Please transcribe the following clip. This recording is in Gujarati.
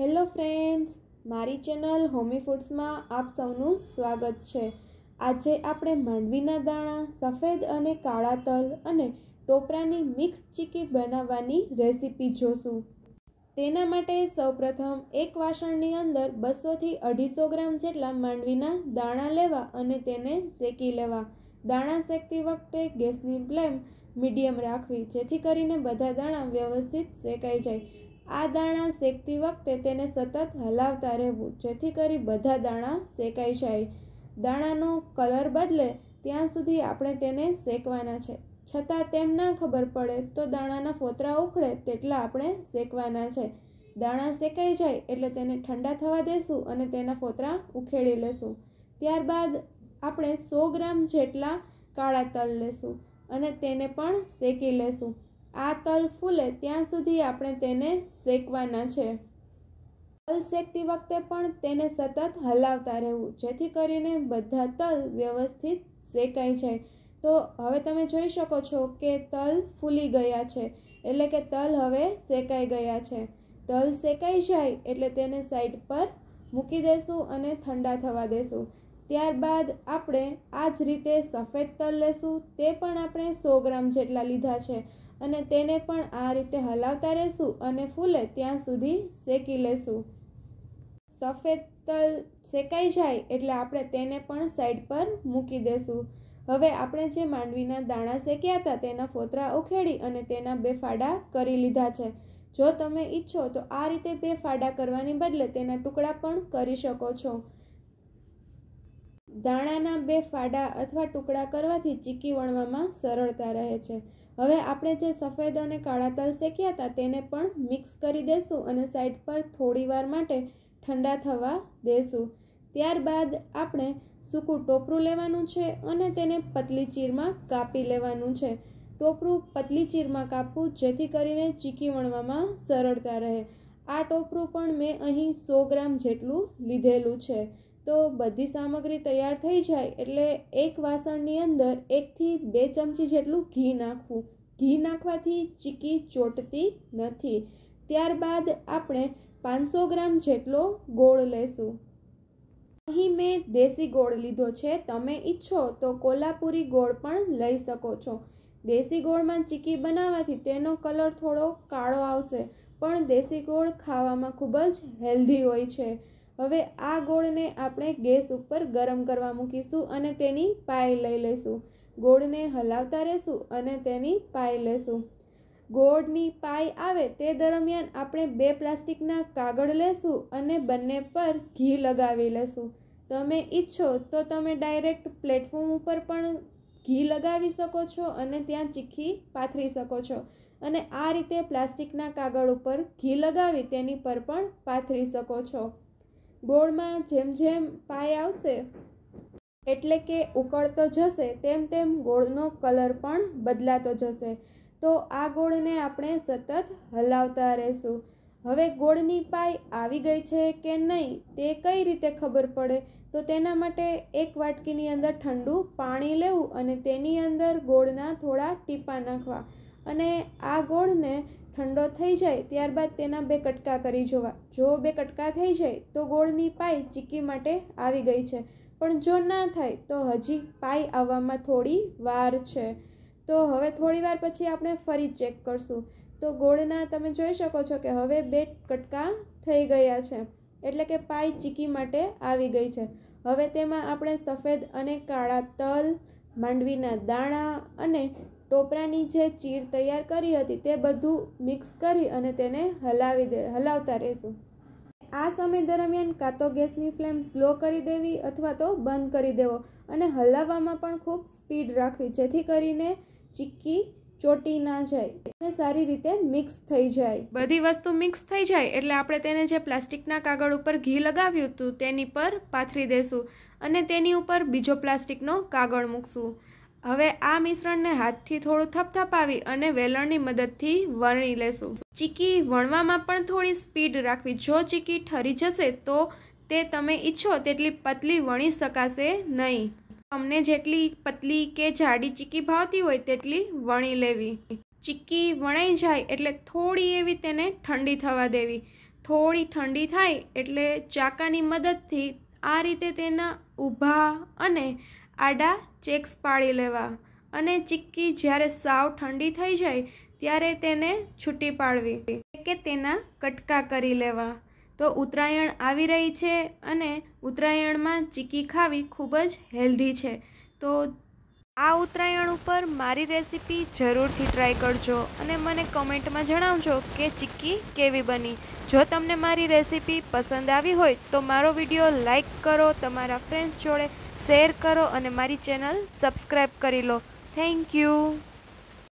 હેલો ફ્રેન્ડ્સ, મારી ચેનલ હોમી ફૂડ્સમાં આપ સૌનું સ્વાગત છે. આજે આપણે માંડવીના દાણા, સફેદ અને કાળા તલ અને ટોપરાની મિક્સ ચીકી બનાવવાની રેસીપી જોશું. તેના માટે સૌપ્રથમ એક વાસણની અંદર બસોથી અઢીસો ગ્રામ જેટલા માંડવીના દાણા લેવા અને તેને શેકી લેવા. દાણા શેકતી વખતે ગેસની ફ્લેમ મીડિયમ રાખવી, જેથી કરીને બધા દાણા વ્યવસ્થિત શેકાઈ જાય. આ દાણા શેકતી વખતે તેને સતત હલાવતા રહેવું, જેથી કરી બધા દાણા શેકાઈ જાય. દાણાનો કલર બદલે ત્યાં સુધી આપણે તેને શેકવાના છે. છતાં તેમ ના ખબર પડે તો દાણાના ફોતરા ઉખડે તેટલા આપણે શેકવાના છે. દાણા શેકાઈ જાય એટલે તેને ઠંડા થવા દેશું અને તેના ફોતરા ઉખેડી લેશું. ત્યારબાદ આપણે સો ગ્રામ જેટલા કાળા તલ લેશું અને તેને પણ શેકી લેશું. આ તલ ફૂલે ત્યાં સુધી આપણે તેને શેકવાના છે. તલ શેકતી વખતે પણ તેને સતત હલાવતા રહેવું, જેથી કરીને બધા તલ વ્યવસ્થિત શેકાઈ જાય. તો હવે તમે જોઈ શકો છો કે તલ ફૂલી ગયા છે, એટલે કે તલ હવે શેકાઈ ગયા છે. તલ શેકાઈ જાય એટલે તેને સાઈડ પર મૂકી દેશું અને ઠંડા થવા દેશું. ત્યારબાદ આપણે આ જ રીતે સફેદ તલ લેશું. તે પણ આપણે સો ગ્રામ જેટલા લીધા છે અને તેને પણ આ રીતે હલાવતા રહેશું અને ફૂલે ત્યાં સુધી શેકી લેશું. સફેદ તલ શેકાઈ જાય એટલે આપણે તેને પણ સાઈડ પર મૂકી દેશું. હવે આપણે જે માંડવીના દાણા શેક્યા હતા તેના ફોતરા ઉખેડી અને તેના બે ફાડા કરી લીધા છે. જો તમે ઈચ્છો તો આ રીતે બે ફાડા કરવાની બદલે તેના ટુકડા પણ કરી શકો છો. દાણાના બે ફાડા અથવા ટુકડા કરવાથી ચીકી વણવામાં સરળતા રહે છે. હવે આપણે જે સફેદ અને કાળા તલ શેક્યા હતા તેને પણ મિક્સ કરી દેશું અને સાઈડ પર થોડીવાર માટે ઠંડા થવા દેશું. ત્યારબાદ આપણે સૂકું ટોપરું લેવાનું છે અને તેને પતલી ચીરમાં કાપી લેવાનું છે. ટોપરું પતલી ચીરમાં કાપવું જેથી કરીને ચીકી વણવામાં સરળતા રહે. આ ટોપરું પણ મેં અહીં સો ગ્રામ જેટલું લીધેલું છે. તો બધી સામગ્રી તૈયાર થઈ જાય એટલે એક વાસણની અંદર એકથી બે ચમચી જેટલું ઘી નાખવું. ઘી નાખવાથી ચીકી ચોટતી નથી. ત્યારબાદ આપણે પાંચસો ગ્રામ જેટલો ગોળ લેશું. અહીં મેં દેશી ગોળ લીધો છે. તમે ઈચ્છો તો કોલ્હાપુરી ગોળ પણ લઈ શકો છો. દેશી ગોળમાં ચીકી બનાવવાથી તેનો કલર થોડો કાળો આવશે, પણ દેશી ગોળ ખાવામાં ખૂબ જ હેલ્ધી હોય છે. હવે આ ગોળને આપણે ગેસ ઉપર ગરમ કરવા મૂકીશું અને તેની પાય લઈ લઈશું. ગોળને હલાવતા રહેશું અને તેની પાય લેશું ગોળની પાય આવે તે દરમિયાન આપણે બે પ્લાસ્ટિકના કાગળ લેશું અને બંને પર ઘી લગાવી લેશું તમે ઈચ્છો તો તમે ડાયરેક્ટ પ્લેટફોર્મ ઉપર પણ ઘી લગાવી શકો છો અને ત્યાં ચીખી પાથરી શકો છો. અને આ રીતે પ્લાસ્ટિકના કાગળ ઉપર ઘી લગાવી તેની પર પણ પાથરી શકો છો. ગોળમાં જેમ જેમ પાય આવશે, એટલે કે ઉકળતો જશે, તેમ તેમ ગોળનો કલર પણ બદલાતો જશે. તો આ ગોળને આપણે સતત હલાવતા રહેશું. હવે ગોળની પાય આવી ગઈ છે કે નહીં, તે કઈ રીતે ખબર પડે? તો તેના માટે એક વાટકીની અંદર ઠંડુ પાણી લેવું અને તેની અંદર ગોળના થોડા ટીપા નાખવા. અને આ ગોળને ઠંડો થઈ જાય ત્યારબાદ તેના બે કટકા કરી જોવા. જો બે કટકા થઈ જાય તો ગોળની પાઈ ચીકી માટે આવી ગઈ છે. પણ જો ના થાય તો હજી પાઈ આવવામાં થોડી વાર છે. તો હવે થોડી વાર પછી આપણે ફરી ચેક કરશું. તો ગોળના તમે જોઈ શકો છો કે હવે બે કટકા થઈ ગયા છે. એટલે કે પાઈ ચીકી માટે આવી ગઈ છે. હવે તેમાં આપણે સફેદ અને કાળા તલ, માંડવીના દાણા અને ટોપરાની જે ચીર તૈયાર કરી હતી તે બધું મિક્સ કરી અને તેને હલાવી દે, હલાવતા રહેશું. આ સમય દરમિયાન કાં તો ગેસની ફ્લેમ સ્લો કરી દેવી અથવા તો બંધ કરી દેવો અને હલાવવામાં પણ ખૂબ સ્પીડ રાખવી, જેથી કરીને ચીક્કી ચોટી ના જાય અને સારી રીતે મિક્સ થઈ જાય. બધી વસ્તુ મિક્સ થઈ જાય એટલે આપણે તેને જે પ્લાસ્ટિકના કાગળ ઉપર ઘી લગાવ્યું હતું તેની પર પાથરી દેશું અને તેની ઉપર બીજો પ્લાસ્ટિકનો કાગળ મૂકશું. હવે આ મિશ્રણને હાથથી થોડું થપથપાવી અને વેલણની મદદથી વણી લેશું. ચીકી વણવામાં પણ થોડી સ્પીડ રાખવી. જો ચીકી ઠરી જશે તો તે તમે ઈચ્છો તેટલી પતલી વણી શકાશે નહીં. તમને જેટલી પતલી કે જાડી ચીકી ભાવતી હોય તેટલી વણી લેવી. ચીક્કી વણાઈ જાય એટલે થોડી એવી તેને ઠંડી થવા દેવી. થોડી ઠંડી થાય એટલે ચાકાની મદદથી આ રીતે તેના ઊભા અને આડા ચેક્સ પાડી લેવા અને ચીક્કી જ્યારે સાવ ઠંડી થઈ જાય ત્યારે તેને છૂટી પાડવી. કે તેના કટકા કરી લેવા. તો ઉત્તરાયણ આવી રહી છે અને ઉત્તરાયણમાં ચીક્કી ખાવી ખૂબ જ હેલ્ધી છે. તો આ ઉત્તરાયણ ઉપર મારી રેસીપી જરૂરથી ટ્રાય કરજો અને મને કમેન્ટમાં જણાવજો કે ચીક્કી કેવી બની. જો તમને મારી રેસીપી પસંદ આવી હોય તો મારો વીડિયો લાઈક કરો, તમારા ફ્રેન્ડ્સ જોડે શેર કરો અને મારી ચેનલ સબસ્ક્રાઈબ કરી લો. Thank you.